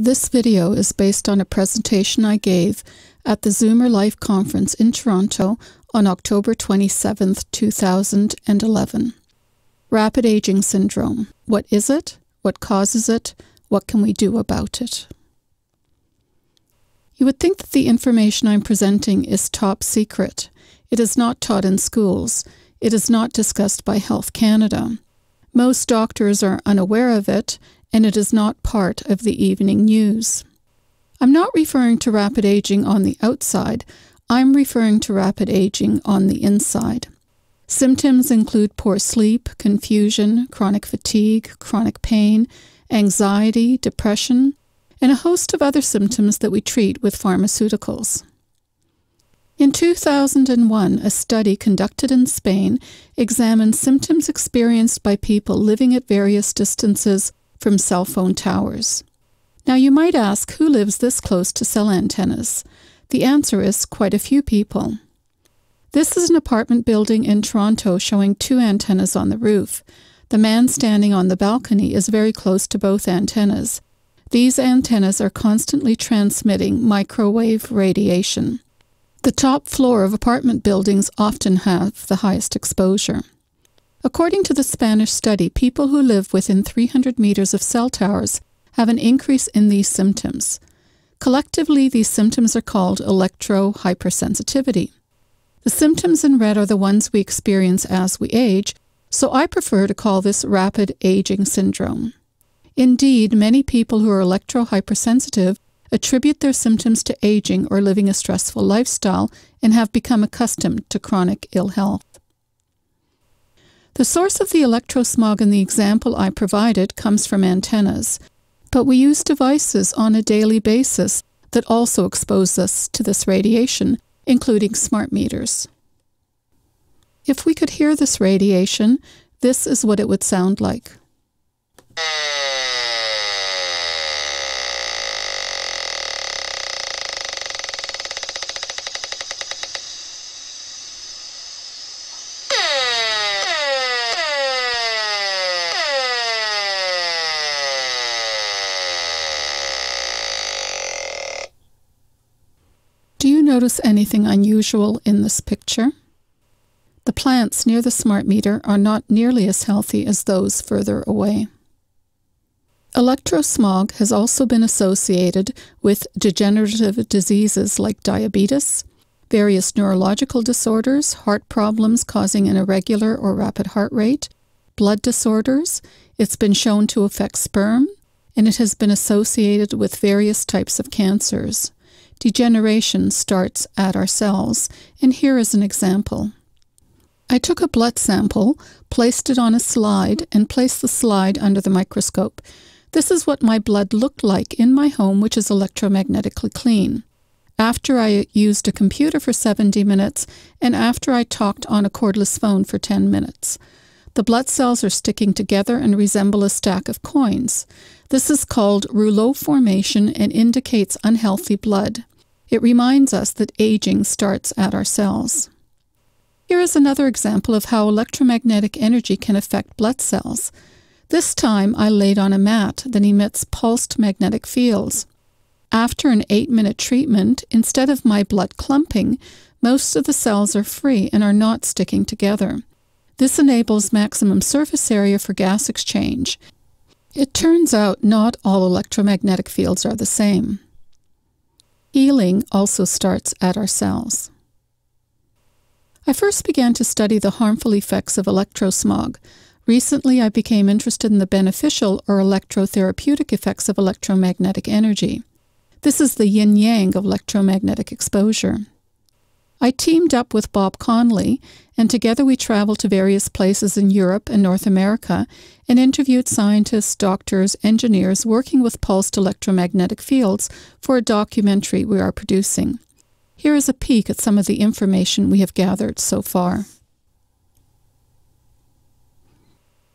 This video is based on a presentation I gave at the Zoomer Life Conference in Toronto on October 27, 2011. Rapid Aging Syndrome. What is it? What causes it? What can we do about it? You would think that the information I'm presenting is top secret. It is not taught in schools. It is not discussed by Health Canada. Most doctors are unaware of it, and it is not part of the evening news. I'm not referring to rapid aging on the outside, I'm referring to rapid aging on the inside. Symptoms include poor sleep, confusion, chronic fatigue, chronic pain, anxiety, depression, and a host of other symptoms that we treat with pharmaceuticals. In 2001, a study conducted in Spain examined symptoms experienced by people living at various distances from cell phone towers. Now, you might ask who lives this close to cell antennas? The answer is quite a few people. This is an apartment building in Toronto showing two antennas on the roof. The man standing on the balcony is very close to both antennas. These antennas are constantly transmitting microwave radiation. The top floor of apartment buildings often have the highest exposure. According to the Spanish study, people who live within 300 meters of cell towers have an increase in these symptoms. Collectively, these symptoms are called electro-hypersensitivity. The symptoms in red are the ones we experience as we age, so I prefer to call this rapid aging syndrome. Indeed, many people who are electro-hypersensitive attribute their symptoms to aging or living a stressful lifestyle and have become accustomed to chronic ill health. The source of the electrosmog in the example I provided comes from antennas, but we use devices on a daily basis that also expose us to this radiation, including smart meters. If we could hear this radiation, this is what it would sound like. Notice anything unusual in this picture? The plants near the smart meter are not nearly as healthy as those further away. Electrosmog has also been associated with degenerative diseases like diabetes, various neurological disorders, heart problems causing an irregular or rapid heart rate, blood disorders. It's been shown to affect sperm, and it has been associated with various types of cancers. Degeneration starts at our cells, and here is an example. I took a blood sample, placed it on a slide, and placed the slide under the microscope. This is what my blood looked like in my home, which is electromagnetically clean. After I used a computer for 70 minutes, and after I talked on a cordless phone for 10 minutes. The blood cells are sticking together and resemble a stack of coins. This is called rouleau formation and indicates unhealthy blood. It reminds us that aging starts at our cells. Here is another example of how electromagnetic energy can affect blood cells. This time I laid on a mat that emits pulsed magnetic fields. After an 8-minute treatment, instead of my blood clumping, most of the cells are free and are not sticking together. This enables maximum surface area for gas exchange. It turns out not all electromagnetic fields are the same. Healing also starts at our cells. I first began to study the harmful effects of electrosmog. Recently, I became interested in the beneficial or electrotherapeutic effects of electromagnetic energy. This is the yin yang of electromagnetic exposure. I teamed up with Bob Conley, and together we traveled to various places in Europe and North America and interviewed scientists, doctors, engineers working with pulsed electromagnetic fields for a documentary we are producing. Here is a peek at some of the information we have gathered so far.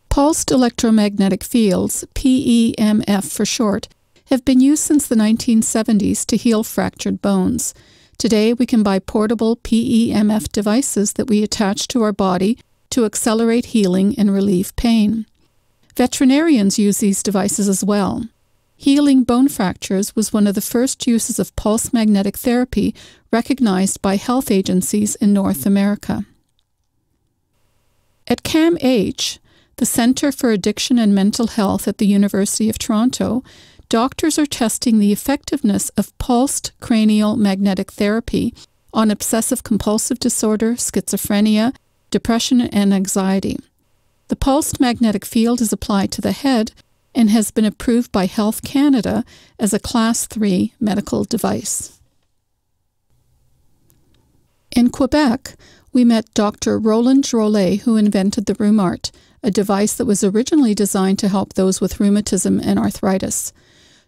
Pulsed electromagnetic fields, PEMF for short, have been used since the 1970s to heal fractured bones. Today, we can buy portable PEMF devices that we attach to our body to accelerate healing and relieve pain. Veterinarians use these devices as well. Healing bone fractures was one of the first uses of pulse magnetic therapy recognized by health agencies in North America. At CAMH, the Centre for Addiction and Mental Health at the University of Toronto, doctors are testing the effectiveness of pulsed cranial magnetic therapy on obsessive compulsive disorder, schizophrenia, depression, and anxiety. The pulsed magnetic field is applied to the head and has been approved by Health Canada as a Class 3 medical device. In Quebec, we met Dr. Roland Drolet, who invented the Rhumart, a device that was originally designed to help those with rheumatism and arthritis.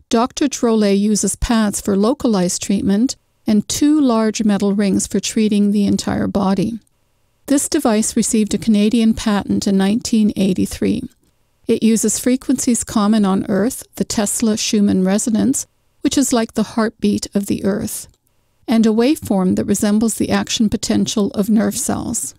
Dr. Drolet uses pads for localized treatment and two large metal rings for treating the entire body. This device received a Canadian patent in 1983. It uses frequencies common on Earth, the Tesla Schumann resonance, which is like the heartbeat of the Earth, and a waveform that resembles the action potential of nerve cells.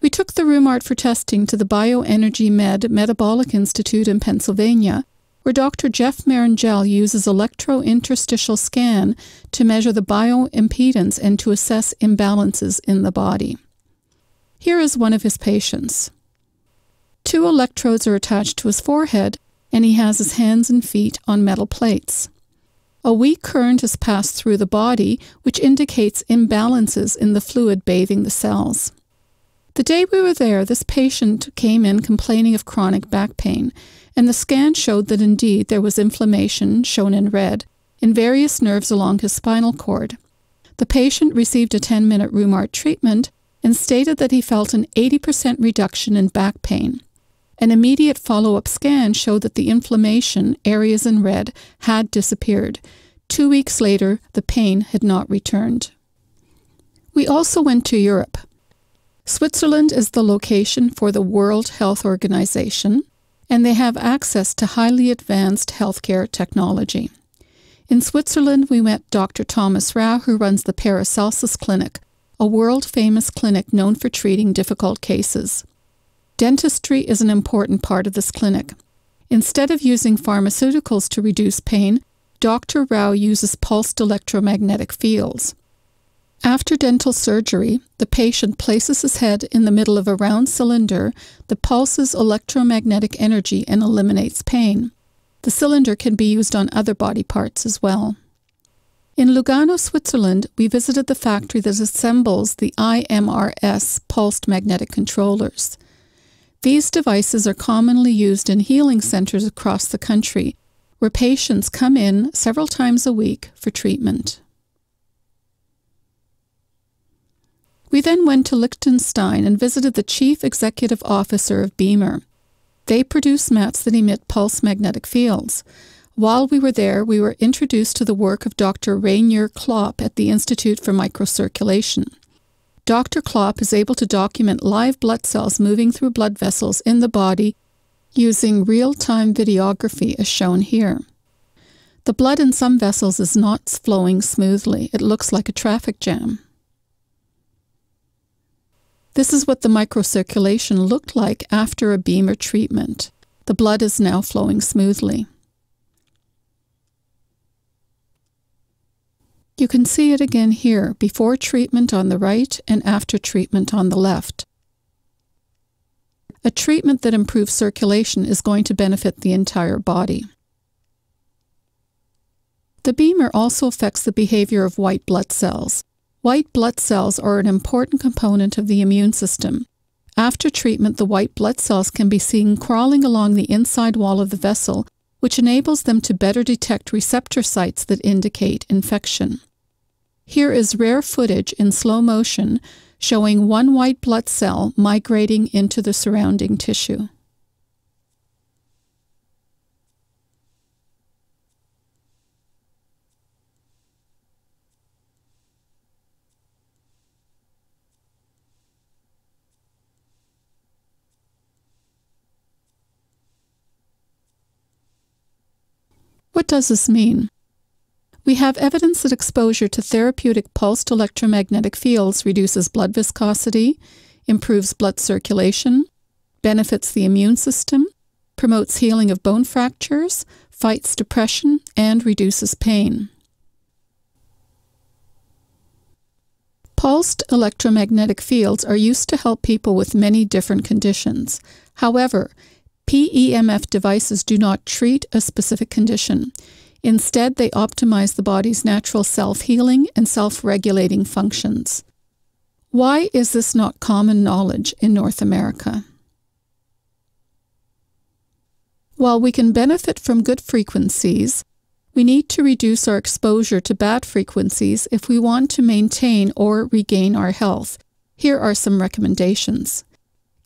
We took the Rhumart for testing to the Bioenergy Med Metabolic Institute in Pennsylvania, where Dr. Jeff Marrongelle uses electrointerstitial scan to measure the bioimpedance and to assess imbalances in the body. Here is one of his patients. Two electrodes are attached to his forehead, and he has his hands and feet on metal plates. A weak current is passed through the body, which indicates imbalances in the fluid bathing the cells. The day we were there, this patient came in complaining of chronic back pain, and the scan showed that indeed there was inflammation, shown in red, in various nerves along his spinal cord. The patient received a 10 minute Rhumart treatment and stated that he felt an 80% reduction in back pain. An immediate follow up scan showed that the inflammation, areas in red, had disappeared. Two weeks later, the pain had not returned. We also went to Europe. Switzerland is the location for the World Health Organization, and they have access to highly advanced healthcare technology. In Switzerland, we met Dr. Thomas Rau, who runs the Paracelsus Clinic, a world famous clinic known for treating difficult cases. Dentistry is an important part of this clinic. Instead of using pharmaceuticals to reduce pain, Dr. Rau uses pulsed electromagnetic fields. After dental surgery, the patient places his head in the middle of a round cylinder that pulses electromagnetic energy and eliminates pain. The cylinder can be used on other body parts as well. In Lugano, Switzerland, we visited the factory that assembles the IMRS pulsed magnetic controllers. These devices are commonly used in healing centers across the country, where patients come in several times a week for treatment. We then went to Liechtenstein and visited the chief executive officer of BEMER. They produce mats that emit pulse magnetic fields. While we were there, we were introduced to the work of Dr. Rainer Klopp at the Institute for Microcirculation. Dr. Klopp is able to document live blood cells moving through blood vessels in the body using real time videography, as shown here. The blood in some vessels is not flowing smoothly, it looks like a traffic jam. This is what the microcirculation looked like after a BEMER treatment. The blood is now flowing smoothly. You can see it again here, before treatment on the right and after treatment on the left. A treatment that improves circulation is going to benefit the entire body. The BEMER also affects the behavior of white blood cells. White blood cells are an important component of the immune system. After treatment, the white blood cells can be seen crawling along the inside wall of the vessel, which enables them to better detect receptor sites that indicate infection. Here is rare footage in slow motion showing one white blood cell migrating into the surrounding tissue. What does this mean? We have evidence that exposure to therapeutic pulsed electromagnetic fields reduces blood viscosity, improves blood circulation, benefits the immune system, promotes healing of bone fractures, fights depression, and reduces pain. Pulsed electromagnetic fields are used to help people with many different conditions. However, PEMF devices do not treat a specific condition. Instead, they optimize the body's natural self healing and self regulating functions. Why is this not common knowledge in North America? While we can benefit from good frequencies, we need to reduce our exposure to bad frequencies if we want to maintain or regain our health. Here are some recommendations.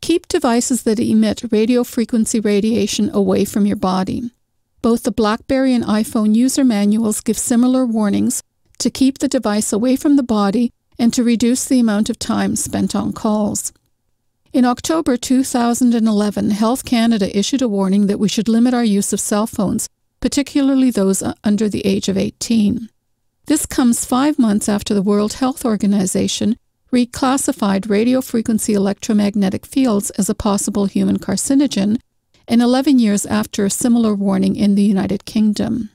Keep devices that emit radio frequency radiation away from your body. Both the BlackBerry and iPhone user manuals give similar warnings to keep the device away from the body and to reduce the amount of time spent on calls. In October 2011, Health Canada issued a warning that we should limit our use of cell phones, particularly those under the age of 18. This comes five months after the World Health Organization reclassified radio frequency electromagnetic fields as a possible human carcinogen and 11 years after a similar warning in the United Kingdom.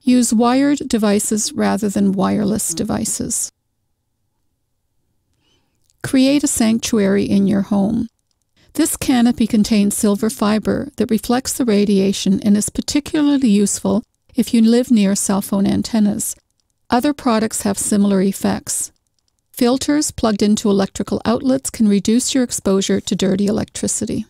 Use wired devices rather than wireless devices. Create a sanctuary in your home. This canopy contains silver fiber that reflects the radiation and is particularly useful if you live near cell phone antennas. Other products have similar effects. Filters plugged into electrical outlets can reduce your exposure to dirty electricity.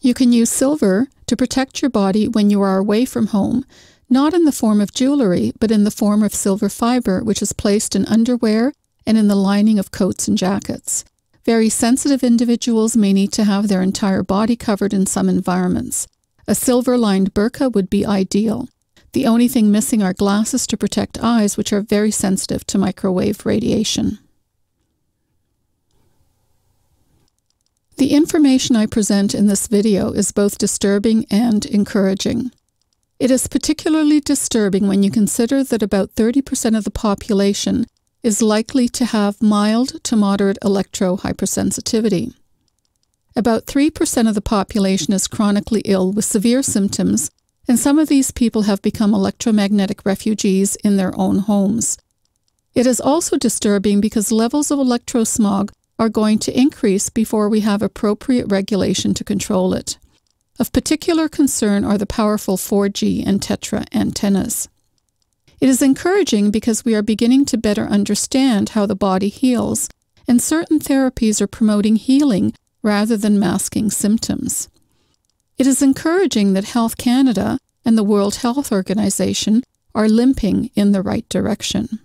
You can use silver to protect your body when you are away from home, not in the form of jewelry, but in the form of silver fiber, which is placed in underwear and in the lining of coats and jackets. Very sensitive individuals may need to have their entire body covered in some environments. A silver lined burqa would be ideal. The only thing missing are glasses to protect eyes, which are very sensitive to microwave radiation. The information I present in this video is both disturbing and encouraging. It is particularly disturbing when you consider that about 30% of the population is likely to have mild to moderate electrohypersensitivity. About 3% of the population is chronically ill with severe symptoms, and some of these people have become electromagnetic refugees in their own homes. It is also disturbing because levels of electrosmog are going to increase before we have appropriate regulation to control it. Of particular concern are the powerful 4G and Tetra antennas. It is encouraging because we are beginning to better understand how the body heals, and certain therapies are promoting healing rather than masking symptoms. It is encouraging that Health Canada and the World Health Organization are limping in the right direction.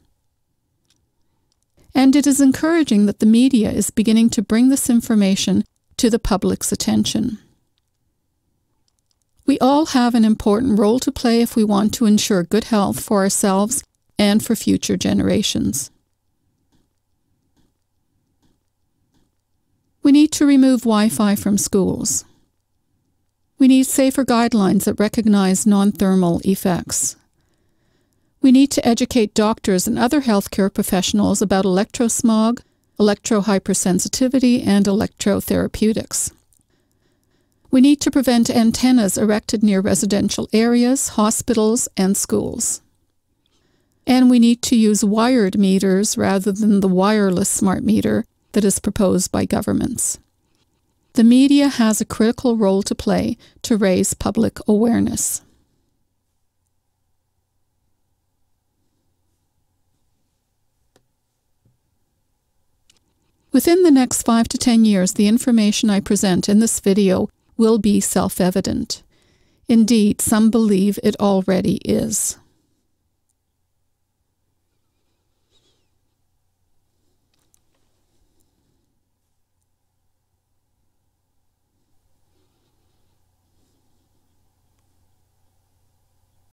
And it is encouraging that the media is beginning to bring this information to the public's attention. We all have an important role to play if we want to ensure good health for ourselves and for future generations. We need to remove Wi Fi from schools. We need safer guidelines that recognize non thermal effects. We need to educate doctors and other healthcare professionals about electrosmog, electrohypersensitivity, and electrotherapeutics. We need to prevent antennas erected near residential areas, hospitals, and schools. And we need to use wired meters rather than the wireless smart meter that is proposed by governments. The media has a critical role to play to raise public awareness. Within the next 5 to 10 years, the information I present in this video will be self-evident. Indeed, some believe it already is.